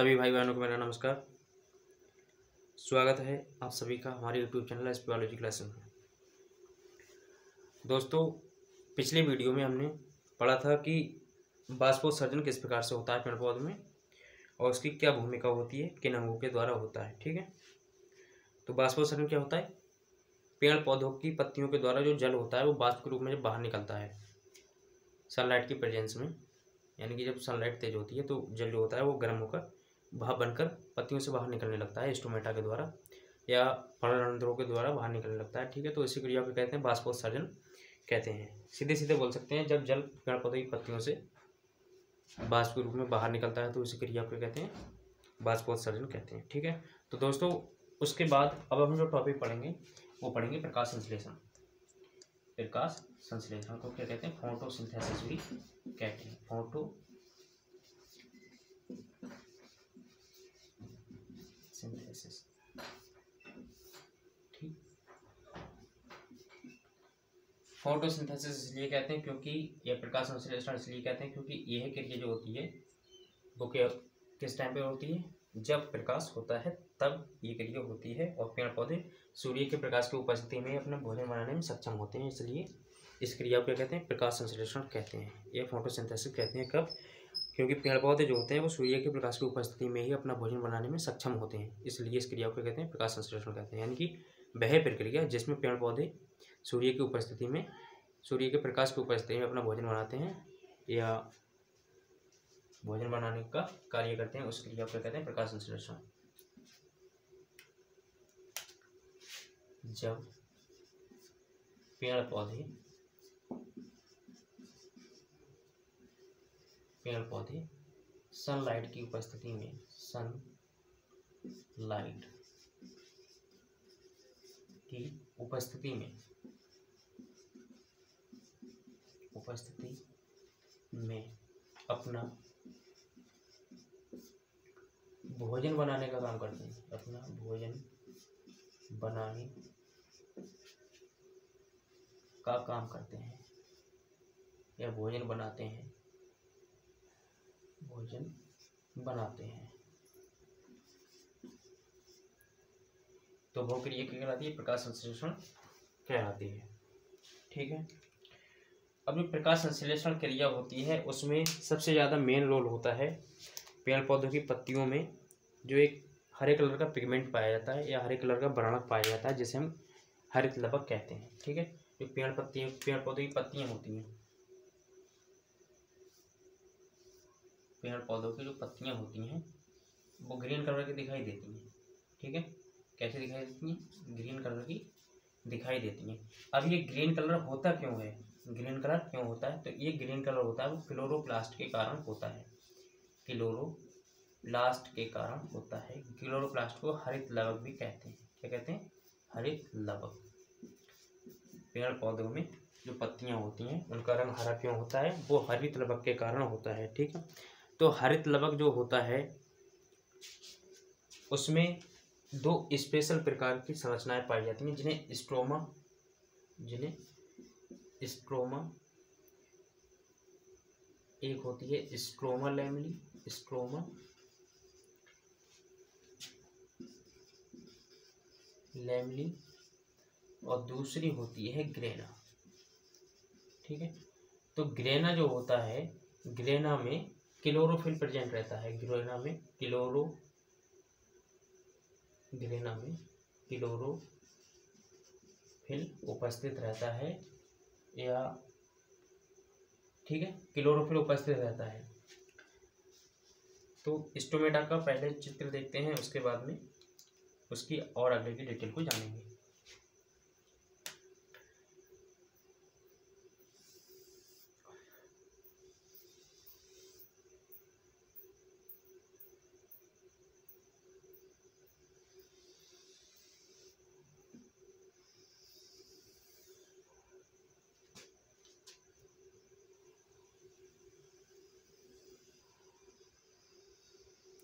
सभी भाई बहनों को मेरा नमस्कार। स्वागत है आप सभी का हमारे YouTube channel S biology class में। दोस्तों, पिछले वीडियो में हमने पढ़ा था कि बाष्पोत्सर्जन किस प्रकार से होता है पेड़ पौधे में और उसकी क्या भूमिका होती है, किन अंगों के द्वारा होता है, ठीक है? तो बाष्पोत्सर्जन क्या होता है? पेड़ पौधों की पत्तियों के द्वारा जो जल होता है, वो बाष्प के रूप में जब बाहर निकलता है सनलाइट की प्रेजेंस में, यानी कि जब सनलाइट तेज होती है तो जल जो होता है, वो गर्म होकर भाप बनकर पत्तियों से बाहर निकलने लगता है, स्टोमेटा के द्वारा या फलरंध्रों के द्वारा बाहर निकलने लगता है, ठीक है? तो इसी क्रिया को कहते हैं बाष्पोत्सर्जन कहते हैं। सीधे सीधे बोल सकते हैं, जब जल पौधे की पत्तियों से बाष्प के रूप में बाहर निकलता है तो इसी क्रिया को कहते हैं बाष्पोत्सर्जन कहते हैं, ठीक है? तो दोस्तों, उसके बाद अब हम जो टॉपिक पढ़ेंगे, वो पढ़ेंगे प्रकाश संश्लेषण। प्रकाश संश्लेषण को क्या कहते हैं? फोटोसिंथेसिस भी कहते हैं। Photo synthesis. ठीक। फोटोसिंथेसिस इसलिए कहते हैं क्योंकि यह प्रकाश संश्लेषण इसलिए कहते हैं क्योंकि यह क्रिया जो होती है, वो क्या किस टाइम पे होती है? जब प्रकाश होता है, तब ये क्रिया होती है और पेड़ पौधे सूर्य के प्रकाश की उपस्थिति में अपना भोजन बनाने में सक्षम होते हैं, इसलिए इस क्रिया को क्या कहते हैं? प्रकाश संश्लेषण कहते हैं। ये फोटोसिंथेसिस कहते हैं कब? क्योंकि पेड़ पौधे जो होते हैं वो सूर्य के प्रकाश की उपस्थिति में ही अपना भोजन बनाने में सक्षम होते हैं। इसलिए इस क्रिया को कहते हैं प्रकाश संश्लेषण कहते हैं। यानी कि वह प्रक्रिया, जिसमें पेड़ पौधे सूर्य की उपस्थिति में, सूर्य के प्रकाश की उपस्थिति में अपना भोजन बनाते हैं या भोजन बनाने का कार्य करते हैं, उस क्रिया को कहते हैं प्रकाश संश्लेषण। जब पेड़ पौधे पेड़ पौधे सनलाइट की उपस्थिति में सन लाइट की उपस्थिति में उपस्थिति में अपना भोजन बनाने का काम करते हैं। अपना भोजन बनाने का काम करते हैं या भोजन बनाते हैं। भोजन बनाते हैं। तो वो क्रिया क्या कहलाती है प्रकाश संश्लेषण कहलाती है। ठीक है? अब जो प्रकाश संश्लेषण क्रिया होती है, उसमें सबसे ज़्यादा मेन रोल होता है पेड़ पौधों की पत्तियों में, जो एक हरे कलर का पिगमेंट पाया जाता है या हरे कलर का वर्णक पाया जाता है, जिसे हम हरित लबक कहते हैं। ठीक है? जो पेड़ पत्तियाँ, पेड़ पौधों की पत्तियाँ होती हैं पेड़ पौधों की जो पत्तियाँ होती हैं, वो ग्रीन कलर की दिखाई देती हैं। ठीक है? कैसे दिखाई देती हैं? ग्रीन कलर की दिखाई देती हैं। अब ये ग्रीन कलर होता क्यों है? ग्रीन कलर क्यों होता है? तो ये ग्रीन कलर होता है, वो क्लोरोप्लास्ट के कारण होता है। क्लोरोप्लास्ट के कारण होता है। क्लोरोप्लास्ट को हरित लवक भी कहते हैं। क्या कहते हैं? हरित लवक। पेड़ पौधों में जो पत्तियाँ होती हैं, उनका रंग हरा क्यों होता है? वो हरित लवक के कारण होता है। ठीक है? तो हरित लवक जो होता है, उसमें दो स्पेशल प्रकार की संरचनाएँ पाई जाती हैं, जिन्हें स्ट्रोमा जिन्हें स्ट्रोमा एक होती है स्ट्रोमा लैमली स्ट्रोमा लैमली और दूसरी होती है ग्रेना ठीक है? तो ग्रेना जो होता है ग्रेना में क्लोरोफिल प्रेजेंट रहता है ग्रेना में, क्लोरो ग्रेना में, क्लोरोफिल उपस्थित रहता है, या ठीक है, क्लोरोफिल उपस्थित रहता है। तो स्टोमेटा का पहले चित्र देखते हैं, उसके बाद में उसकी और आगे की डिटेल को जानेंगे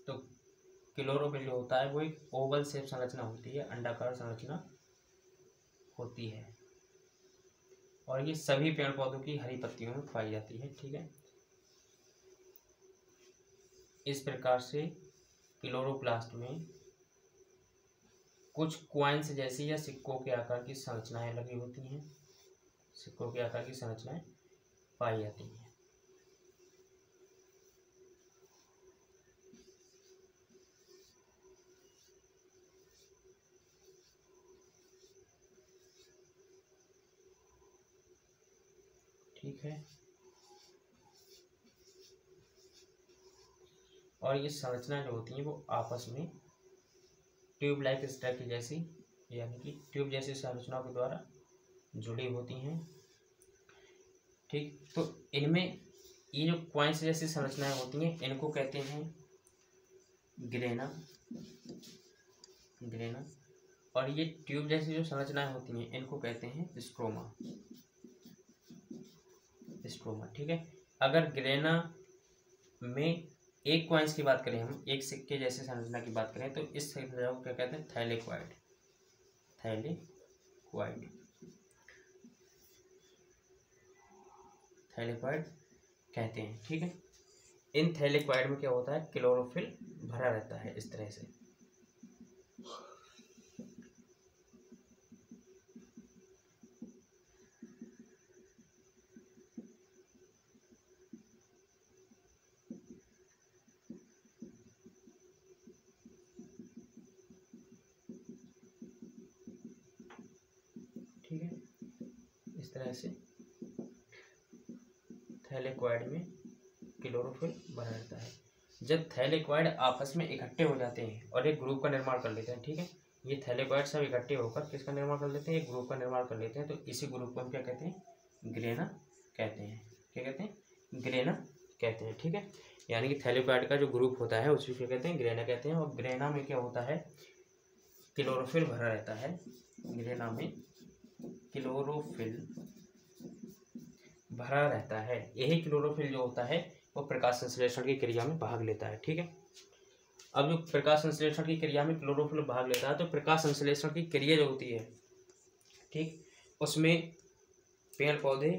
तो क्लोरोफिल जो होता है, वो एक ओवल शेप संरचना होती है, अंडाकार संरचना होती है। और ये सभी पेड़ पौधों की हरी पत्तियों में पाई जाती है, ठीक है? इस प्रकार से क्लोरोप्लास्ट में कुछ क्वाइंस जैसी या सिक्कों के आकार की संरचनाएँ लगी होती हैं, सिक्कों के आकार की संरचनाएँ पाई जाती हैं। ठीक है। और ये संरचना जो होती है वो आपस में ट्यूब लाइक स्ट्रक्चर जैसी, यानी कि ट्यूब जैसी संरचनाओं के द्वारा जुड़ी होती हैं। ठीक तो इनमें ये जो पॉइंट्स जैसी संरचनाएँ होती हैं, इनको कहते हैं ग्रेना ग्रेना और ये ट्यूब जैसी जो संरचनाएँ होती हैं, इनको कहते हैं स्ट्रोमा स्ट्रोमा ठीक है? अगर ग्रेना में एक क्वाइंस की बात करें हम, एक सिक्के जैसे संरचना की बात करें तो इस संरचना को क्या कहते हैं? थैलेक्वाइड थैलेक्वाइड थैलेक्वाइड कहते हैं, ठीक है? इन थैलेक्वाइड में क्या होता है? क्लोरोफिल भरा रहता है इस तरह से। तरह से थैलेक्वाइड में क्लोरोफिल बना रहता है। जब थैलेक्वाइड आपस में इकट्ठे हो जाते हैं और एक ग्रुप का निर्माण कर लेते हैं, ठीक है? ये थैलेक्वाइड सब इकट्ठे होकर किसका निर्माण कर लेते हैं? एक ग्रुप का निर्माण कर लेते हैं तो इसी ग्रुप को हम क्या कहते हैं? ग्रेना कहते हैं। क्या कहते हैं? ग्रेना कहते हैं, ठीक है? यानी कि थैलेक्वाइड का जो ग्रुप होता है, उसी को कहते हैं? ग्रेना कहते हैं। और ग्रेना में क्या होता है? क्लोरोफिल भरा रहता है। ग्रेना में क्लोरोफिल भरा रहता है। यही क्लोरोफिल जो होता है, वो प्रकाश संश्लेषण की क्रिया में भाग लेता है, ठीक है? अब जो प्रकाश संश्लेषण की क्रिया में क्लोरोफिल भाग लेता है तो प्रकाश संश्लेषण की क्रिया जो होती है, ठीक? उसमें पेड़ पौधे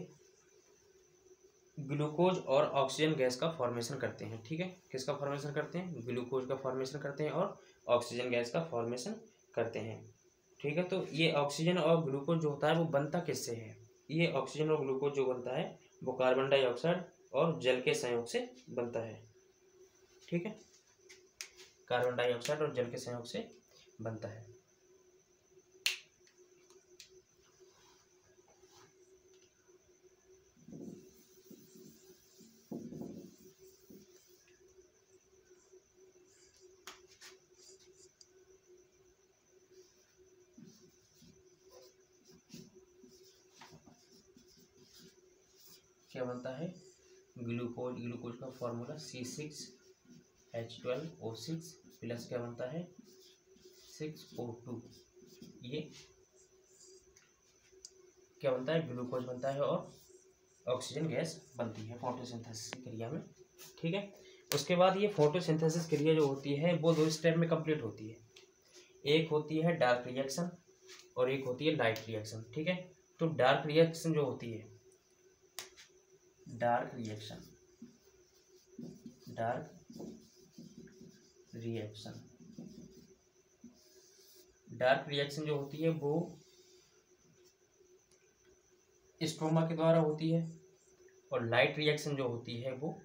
ग्लूकोज और ऑक्सीजन गैस का फॉर्मेशन करते हैं, ठीक है? किसका फॉर्मेशन करते हैं? ग्लूकोज का फॉर्मेशन करते हैं और ऑक्सीजन गैस का फॉर्मेशन करते हैं, ठीक है? तो ये ऑक्सीजन और ग्लूकोज जो होता है, वो बनता किससे है? ये ऑक्सीजन और ग्लूकोज जो बनता है, वो कार्बन डाइऑक्साइड और जल के संयोग से बनता है। ठीक है? कार्बन डाइऑक्साइड और जल के संयोग से बनता है। क्या बनता है? ग्लूकोज ग्लूकोज का formula C six H twelve O six plus क्या बनता है? सिक्स ओ टू ये क्या बनता है? ग्लूकोज बनता है और ऑक्सीजन गैस बनती है फोटोसिंथेसिस क्रिया में। ठीक है? उसके बाद ये फोटोसिंथेसिस क्रिया जो होती है, वो दो स्टेप में कंप्लीट होती है। एक होती है डार्क रिएक्शन और एक होती है लाइट रिएक्शन ठीक है? तो डार्क रिएक्शन जो होती है dark reaction dark reaction. Dark reaction जो होती है वो स्ट्रोमा के द्वारा होती है और लाइट रिएक्शन जो होती है वो,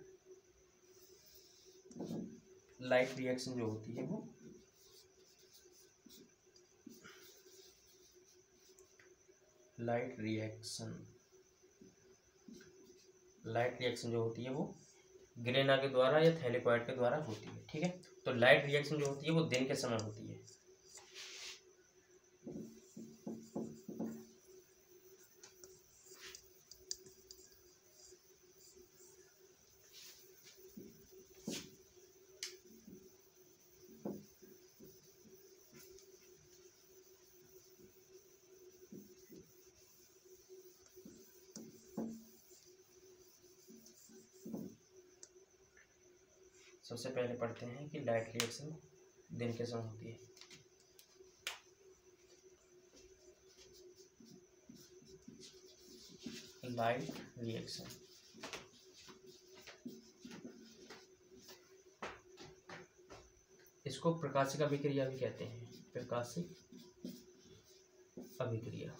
लाइट रिएक्शन जो होती है वो लाइट रिएक्शन। लाइट रिएक्शन जो होती है वो ग्रेना के द्वारा या थैलीपॉइड के द्वारा होती है, ठीक है? तो लाइट रिएक्शन जो होती है वो दिन के समय होती है। सबसे पहले पढ़ते हैं कि लाइट रिएक्शन दिन के समय होती है। Light reaction. इसको प्रकाशिक अभिक्रिया भी कहते हैं। प्रकाशिक अभिक्रिया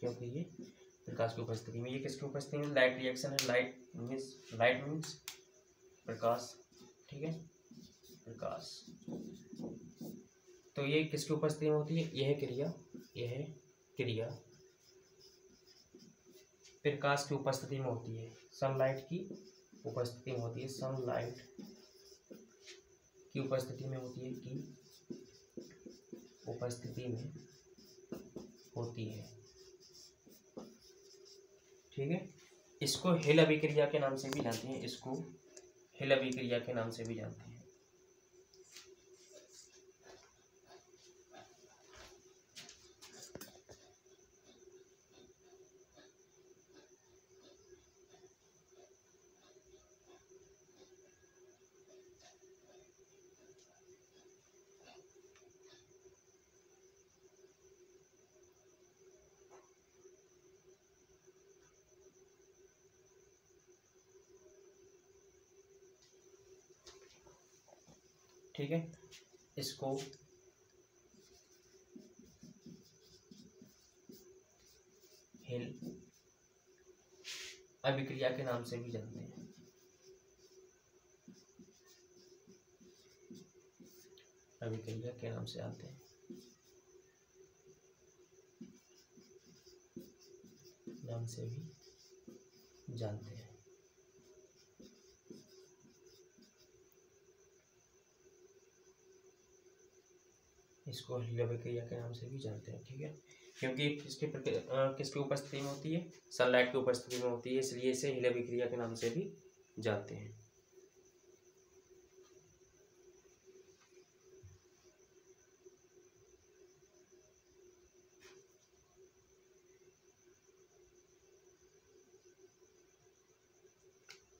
क्योंकि ये प्रकाश की उपस्थिति में। ये किसकी उपस्थिति में? लाइट रिएक्शन है। लाइट मीन्स लाइट मीन्स प्रकाश। ठीक है? प्रकाश। तो ये किसकी उपस्थिति में होती है? यह क्रिया। यह क्रिया। प्रकाश की उपस्थिति में होती है। सनलाइट की उपस्थिति में होती है। सनलाइट की उपस्थिति में होती है की उपस्थिति में होती है। ठीक है? इसको हिल अभिक्रिया के नाम से भी जानते हैं, इसको हिल अभिक्रिया के नाम से भी जानते हैं। ठीक है? इसको हिल। अभिक्रिया के नाम से भी जानते हैं। अभिक्रिया के नाम से आते हैं। नाम से भी जानते हैं। इसको हिलवे क्रिया के नाम से भी जानते हैं, ठीक है? क्योंकि किसके किसकी उपस्थिति में होती है? सनलाइट की उपस्थिति में होती है, इसलिए इसे हिलवे क्रिया के नाम से भी जानते हैं।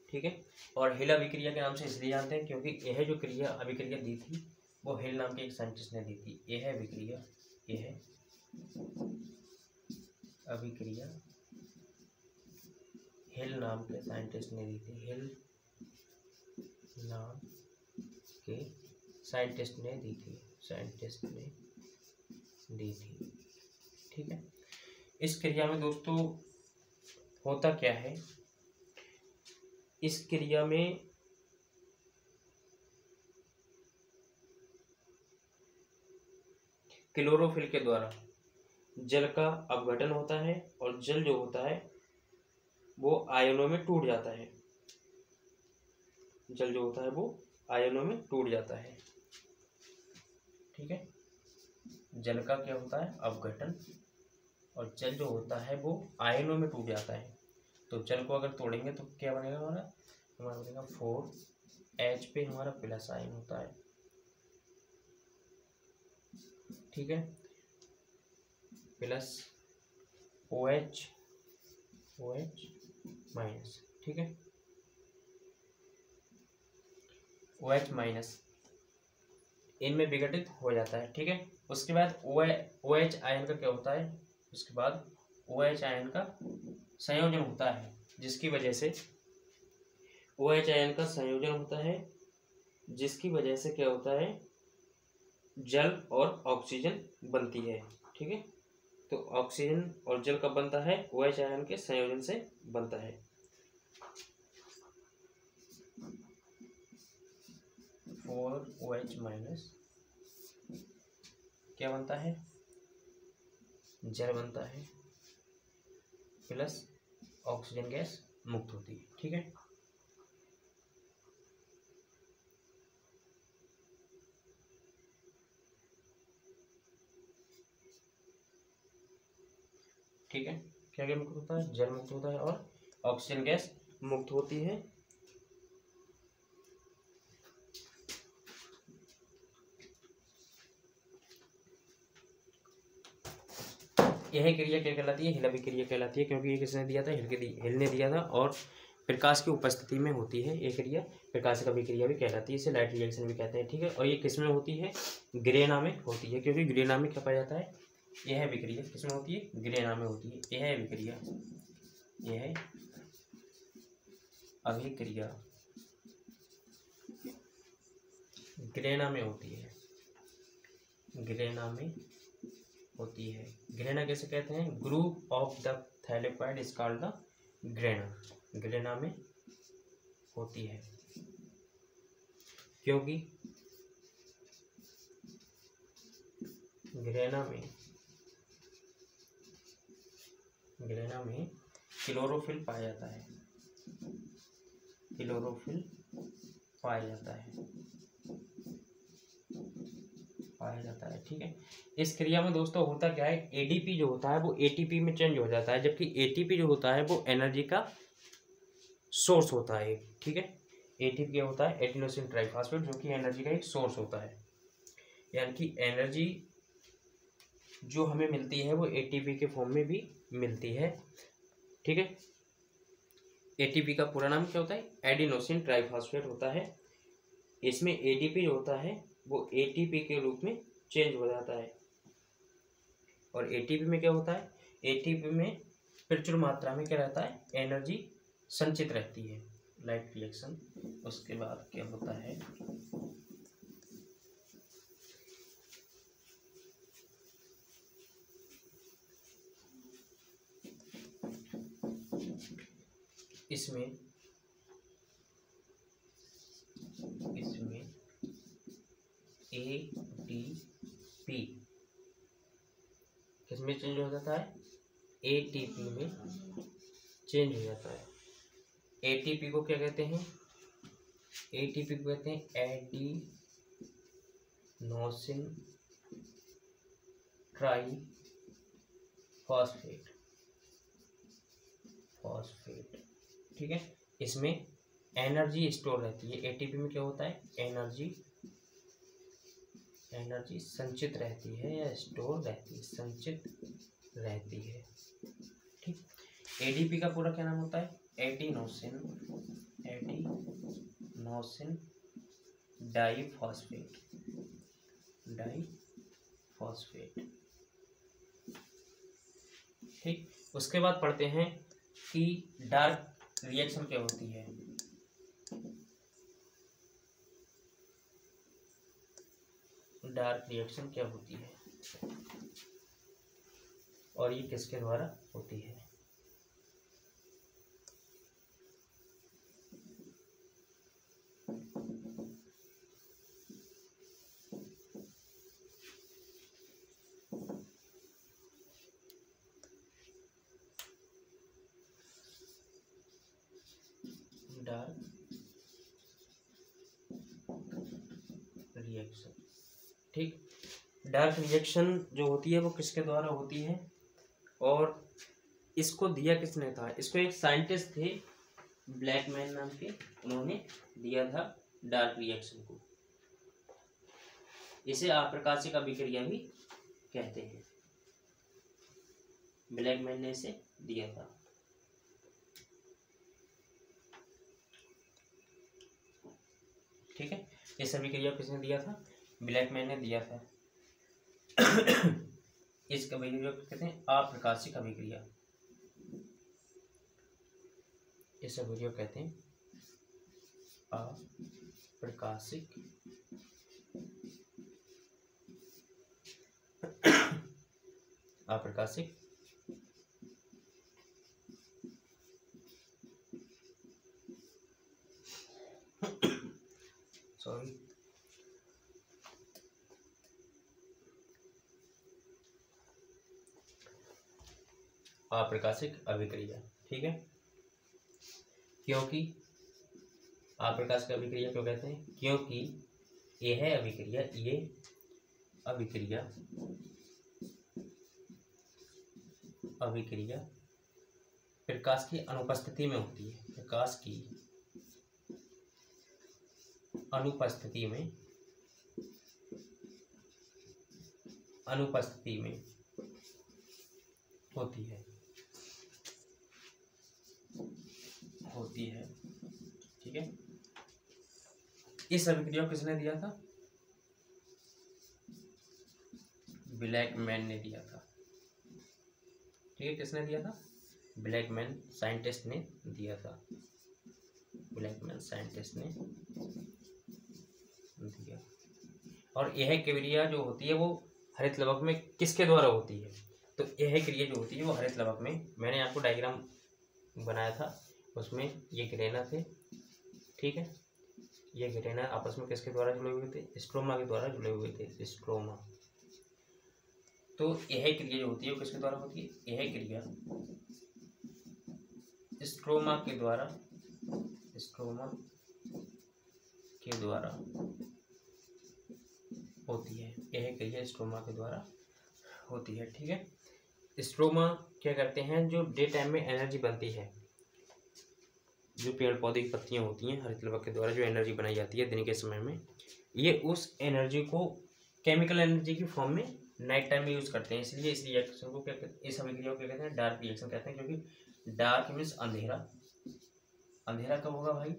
ठीक है? और हिल अभिक्रिया के नाम से इसलिए जानते हैं, क्योंकि यह जो क्रिया, अभिक्रिया दी थी वो हिल नाम के एक साइंटिस्ट ने दी थी। ये है अभिक्रिया, ये है अभिक्रिया। हिल नाम के साइंटिस्ट ने दी थी। हिल नाम के साइंटिस्ट ने दी थी। साइंटिस्ट ने दी थी। ठीक है? इस क्रिया में दोस्तों होता क्या है? इस क्रिया में क्लोरोफिल के द्वारा। जल का अपघटन होता है और जल जो होता है, वो आयनों में टूट जाता है। जल जो होता है, वो आयनों में टूट जाता है। ठीक है? जल का क्या होता है? अपघटन। और जल जो होता है, वो आयनों में टूट जाता है। तो जल को अगर तोड़ेंगे तो क्या बनेगा हमारा? हमारा बनेगा फोर एच पे हमारा प्लस आयन होता है। ठीक है? Plus O H O H minus ठीक है? ओ एच माइनस इनमें विघटित हो जाता है, ठीक है? उसके बाद ओ एच आयन का क्या होता है? उसके बाद ओ एच आयन का संयोजन होता है, जिसकी वजह से ओ एच आयन का संयोजन होता है, जिसकी वजह से क्या होता है? जल और ऑक्सीजन बनती है, ठीक है? तो ऑक्सीजन और जल कब बनता है? ओ एच के संयोजन से बनता है। फोर ओ माइनस क्या बनता है? जल बनता है, प्लस ऑक्सीजन गैस मुक्त होती है, ठीक है? ठीक है? क्या क्या मुक्त होता है? जल मुक्त होता है और ऑक्सीजन गैस मुक्त होती है। यह क्रिया क्या कहलाती है? हिलवी क्रिया कहलाती है, क्योंकि ये किसने दिया था? हिल के हिल ने दिया था और प्रकाश की उपस्थिति में होती है ये क्रिया। प्रकाश का विक्रिया भी कहलाती है, इसे लाइट रिएक्शन भी कहते हैं, ठीक है? और ये किसमें होती है? ग्रेना में होती है, क्योंकि ग्रेना में क्या पाया जाता है? यह है विक्रिया। किसमें होती है? ग्रेना में होती है। यह है विक्रिया। यह है अभिक्रिया। ग्रेना में होती है। ग्रेना में होती है। ग्रेना कैसे कहते हैं? Group of the thylakoid is called the grana grana में होती है। क्योंकि ग्रेना में ग्रेना में क्लोरोफिल पाया जाता है। क्लोरोफिल पाया जाता है। पाया जाता है, ठीक है। इस क्रिया में दोस्तों होता क्या है? एडीपी जो होता है वो एटीपी में चेंज हो जाता है, जबकि एटीपी जो होता है वो एनर्जी का सोर्स होता है, ठीक है। एटीपी क्या होता है? एटिनोसिन ट्राइफॉस्फेट जो कि एनर्जी का एक सोर्स होता है। यानी कि एनर्जी जो हमें मिलती है वो एटीपी के फॉर्म में भी मिलती है। ठीक है? एटीपी का पूरा नाम क्या होता है? एडिनोसिन ट्राइफॉस्फेट होता है। इसमें एटीपी जो होता है, वो एटीपी के रूप में चेंज हो जाता है। और एटीपी में क्या होता है? एटीपी में प्रचुर मात्रा में क्या रहता है? एनर्जी संचित रहती है। लाइट रिएक्शन उसके बाद क्या होता है? इसमें इसमें ए टी पी किसमें चेंज हो जाता है। ए टी पी में चेंज हो जाता है। ए टी पी को क्या कहते हैं? ए टी पी को कहते हैं adenosine triphosphate phosphate ठीक है? इसमें एनर्जी स्टोर रहती है। एटीपी में क्या होता है? एनर्जी एनर्जी संचित रहती है या स्टोर रहती है, संचित रहती है। ठीक? एडीपी का पूरा क्या नाम होता है? एटीनोसिन एटीनोसिन डाईफॉस्फेट डाईफॉस्फेट ठीक? उसके बाद पढ़ते हैं कि डार्क रिएक्शन पे होती है? डार्क रिएक्शन क्या होती है? और ये किसके द्वारा होती है? ठीक? डार्क रिएक्शन जो होती है वो किसके द्वारा होती है? और इसको दिया किसने था? इसको एक साइंटिस्ट थे ब्लैक मैन नाम के, उन्होंने दिया था डार्क रिएक्शन को। इसे अप्रकाशिक अभिक्रिया भी कहते हैं। ब्लैक मैन ने इसे दिया था। ठीक है इस अभिक्रिया किसने दिया था? ब्लैक मैन ने दिया था। इस अभिक्रिया को कहते हैं अप्रकाशिक अभिक्रिया इस अभिक्रिया कहते हैं अप्रकाशिक अप्रकाशिक सॉरी अप्रकाशिक अभिक्रिया ठीक है? क्योंकि अप्रकाशिक अभिक्रिया क्यों कहते हैं? क्योंकि यह है अभिक्रिया, ये अभिक्रिया अभिक्रिया प्रकाश की अनुपस्थिति में होती है। प्रकाश की अनुपस्थिति में अनुपस्थिति में होती है। होती है। ठीक है? इस अभिक्रिया किसने दिया था? ब्लैक मैन ने दिया था। ठीक है, किसने दिया था? ब्लैक मैन साइंटिस्ट ने दिया था। ब्लैक मैन साइंटिस्ट ने दिया और यह क्रिया जो होती है वो हरित लवक में किसके द्वारा होती है? तो यह क्रिया जो होती है वो हरित लवक में, मैंने आपको डायग्राम बनाया था, उसमें ये ग्रेना थे, ठीक है? ये ग्रेना आपस में किसके द्वारा जुड़े हुए थे? स्ट्रोमा के द्वारा जुड़े हुए थे स्ट्रोमा तो यह क्रिया जो होती है वो किसके द्वारा होती है? यह क्रिया स्ट्रोमा के द्वारा स्ट्रोमा के द्वारा। होती है। यह क्रिया स्ट्रोमा के द्वारा होती है, ठीक है? स्ट्रोमा क्या करते हैं? जो डे टाइम में एनर्जी बनती है। जो पेड़ पौधे की पत्तियाँ होती हैं हरित लवक के द्वारा जो एनर्जी बनाई जाती है दिन के समय में, ये उस एनर्जी को केमिकल एनर्जी की फॉर्म में नाइट टाइम में यूज़ करते हैं। इसलिए इस रिएक्शन को क्या इस अभिक्रिया को क्या कहते हैं? डार्क रिएक्शन कहते हैं, क्योंकि डार्क मीन्स अंधेरा। अंधेरा कब होगा भाई?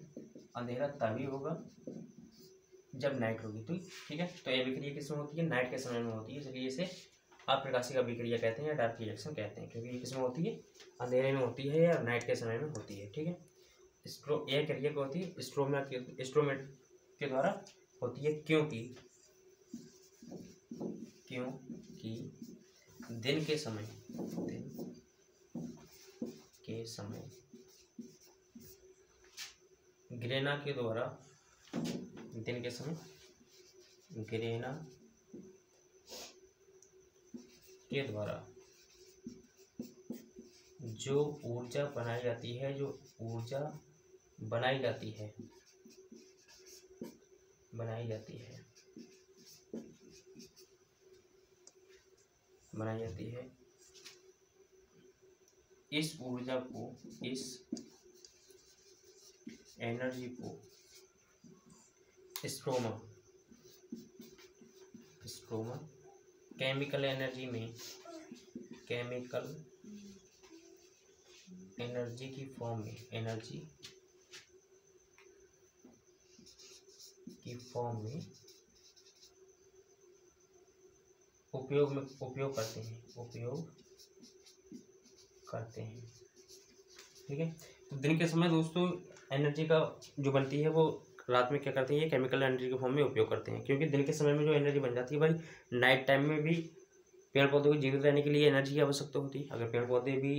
अंधेरा तभी होगा जब नाइट होगी तो ठीक है? तो ये अभिक्रिया किसमें होती है? नाइट के समय में होती है। इसलिए इसे अप्रकाशिक अभिक्रिया कहते हैं या डार्क रिएक्शन कहते हैं, क्योंकि ये किसमें होती है? अंधेरे में होती है या नाइट के समय में होती है, ठीक है? स्ट्रो यह क्रिया क्या होती है? स्ट्रोमा के स्ट्रोमेट के द्वारा होती है, क्योंकि क्योंकि दिन के समय, दिन के समय ग्रेना के द्वारा दिन के समय ग्रेना के द्वारा, जो ऊर्जा बनाई जाती है, जो ऊर्जा बनाई जाती है, बनाई जाती है, बनाई जाती है, इस ऊर्जा को, इस एनर्जी को स्ट्रोमा स्ट्रोमा केमिकल एनर्जी में केमिकल एनर्जी की फॉर्म में एनर्जी की फॉर्म में उपयोग में, उपयोग करते हैं, उपयोग करते हैं। ठीक है? तो दिन के समय दोस्तों एनर्जी का जो बनती है वो रात में क्या करते हैं, ये केमिकल एनर्जी के फॉर्म में उपयोग करते हैं, क्योंकि दिन के समय में जो एनर्जी बन जाती है भाई नाइट टाइम में भी पेड़ पौधों को जीवित रहने के लिए एनर्जी की आवश्यकता होती है। अगर पेड़ पौधे भी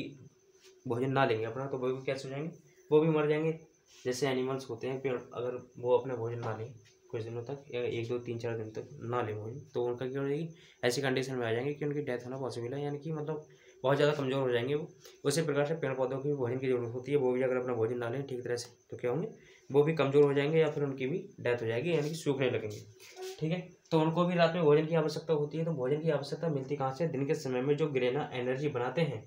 भोजन ना लेंगे अपना तो वो भी कैसे हो जाएँगे? वो भी मर जाएँगे। जैसे एनिमल्स होते हैं, पेड़, अगर वो अपना भोजन ना लें, कुछ दिनों तक, या एक दो तीन चार दिन तक ना लें भोजन तो उनका क्या हो जाएगी? ऐसी कंडीशन में आ जाएँगे कि उनकी डेथ होना पॉसिबल है, यानी कि मतलब बहुत ज़्यादा कमज़ोर हो जाएँगे वो। उसी प्रकार से पेड़ पौधों की भोजन की ज़रूरत होती है, वो भी अगर अपना भोजन ना लें, ठीक तरह से तो क्या होंगे? वो भी कमज़ोर हो जाएँगे या फिर उनकी भी डेथ हो जाएगी, यानी कि सूखने लगेंगे। ठीक है? तो उनको भी रात में भोजन की आवश्यकता होती है तो भोजन की आवश्यकता मिलती कहाँ से? दिन के समय में जो ग्रेना एनर्जी बनाते हैं।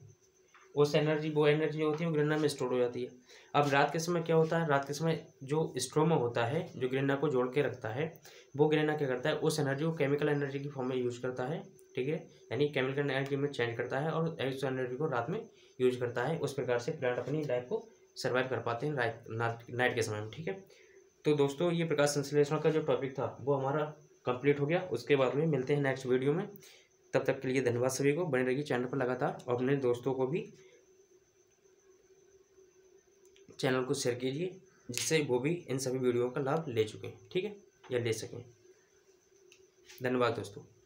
उस एनर्जी वो एनर्जी होती है, वो ग्रेना में स्टोर हो जाती है। अब रात के समय क्या होता है? रात के समय जो स्ट्रोमा होता है, जो ग्रेना को जोड़ के रखता है, वो ग्रेना क्या करता है? उस एनर्जी को केमिकल एनर्जी की फॉर्म में यूज़ करता है। ठीक है? यानी केमिकल एनर्जी में चेंज करता है और उस एनर्जी को रात में यूज़ करता है। उस प्रकार से प्लांट अपनी लाइफ को सर्वाइव कर पाते हैं रात नाइट के समय में, ठीक है? तो दोस्तों, ये प्रकाश संश्लेषण का जो टॉपिक था, वो हमारा कंप्लीट हो गया। उसके बाद में मिलते हैं नेक्स्ट वीडियो में। तब तक के लिए धन्यवाद सभी को। बने रहिए चैनल पर लगातार और अपने दोस्तों को भी चैनल को शेयर कीजिए, जिससे वो भी इन सभी वीडियो का लाभ ले चुके हैं, ठीक है? या ले सकें। धन्यवाद दोस्तों।